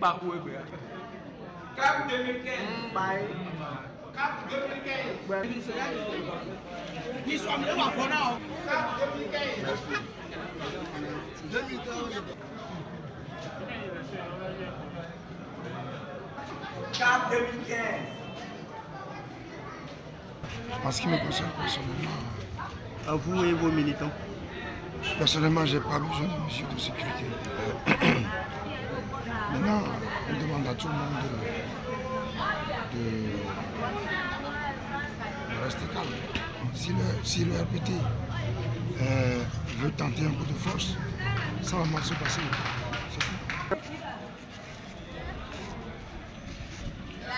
Ẹgbẹ́. CAF 2015. CAF 2015. This one ló wà fún náà. CAF 2015. CAF 2015. En ce qui me concerne personnellement, À vous et vos militants. personnellement, j'ai pas besoin de mesures de sécurité. monde de, de- rester calme. Si le, si le RPT euh, veut tenter un coup de force, ça va mal se passer.